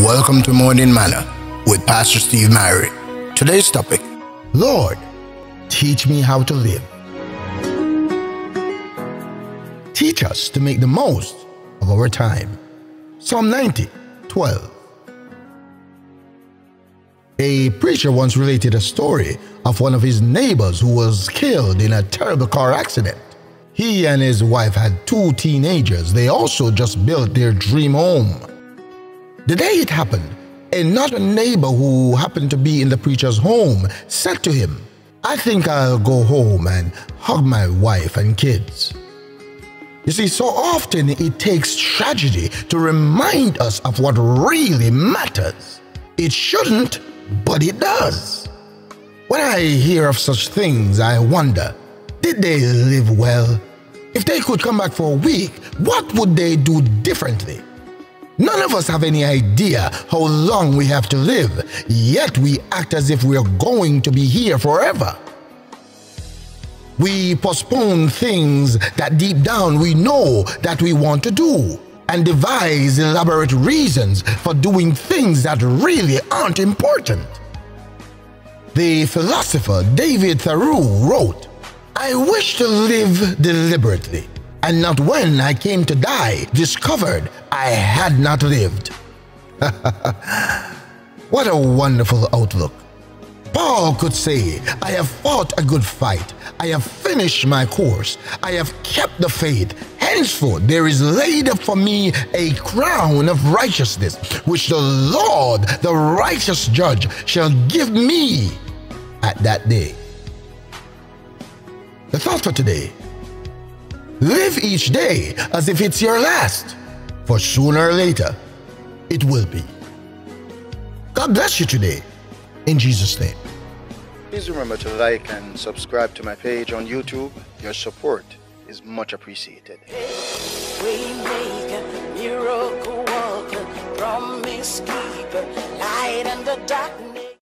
Welcome to Morning Manna with Pastor Steve Myrie. Today's topic Lord, teach me how to live. Teach us to make the most of our time. Psalm 90, 12. A preacher once related a story of one of his neighbors who was killed in a terrible car accident. He and his wife had two teenagers. They also just built their dream home. The day it happened, another neighbor who happened to be in the preacher's home said to him, I think I'll go home and hug my wife and kids. You see, so often it takes tragedy to remind us of what really matters. It shouldn't, but it does. When I hear of such things, I wonder did they live well? If they could come back for a week, what would they do differently? None of us have any idea how long we have to live, yet we act as if we're going to be here forever. We postpone things that deep down we know that we want to do and devise elaborate reasons for doing things that really aren't important. The philosopher David Thoreau wrote, I wish to live deliberately, and not when I came to die discovered I had not lived. what a wonderful outlook. Paul could say, I have fought a good fight. I have finished my course. I have kept the faith. Henceforth, there is laid up for me a crown of righteousness, which the Lord, the righteous judge, shall give me at that day. The thought for today live each day as if it's your last, for sooner or later, it will be. God bless you today, in Jesus' name. Please remember to like and subscribe to my page on YouTube. Your support is much appreciated. Waymaker, miracle worker, promise keeper, light in the darkness.